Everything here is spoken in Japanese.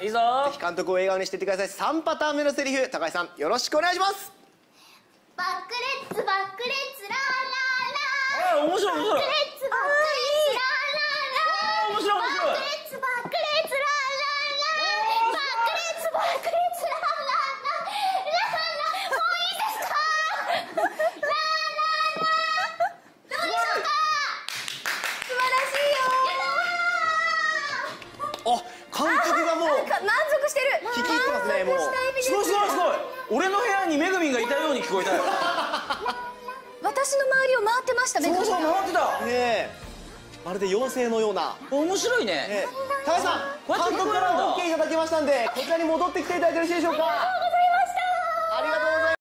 いいぞ。ぜひ監督を笑顔にしててください。3パターン目のセリフ高橋さんよろしくお願いします。バックレッツバックレッツラーラーラーあ面白い面白いバックレッツバックレッツラーラーラー面白い面白いバックレッツバックレッツラーラーラーバックレッツバックレッツもうすごいすごいすごい。俺の部屋にめぐみんがいたように聞こえたよ。私の周りを回ってましためぐそうそう回ってた。ねえ。まるで妖精のような。面白いね。ね高橋さんこうやって監督から OK いただきましたんでこちらに戻ってきていただけるでしょうか